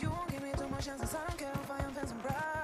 you won't give me too much chances. I don't care if I am fancy bright.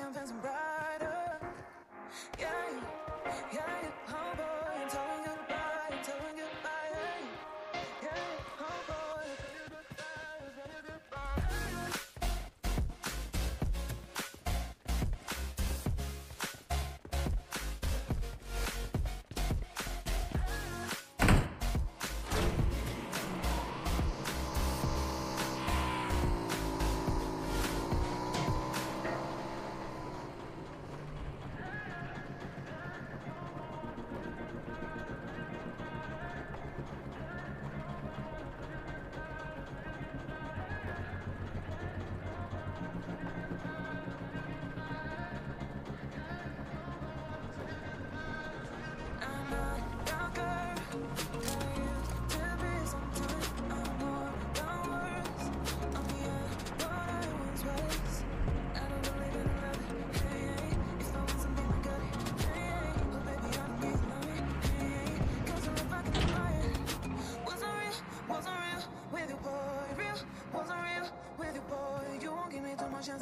Am fencing brighter. Yeah,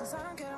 chances. I don't care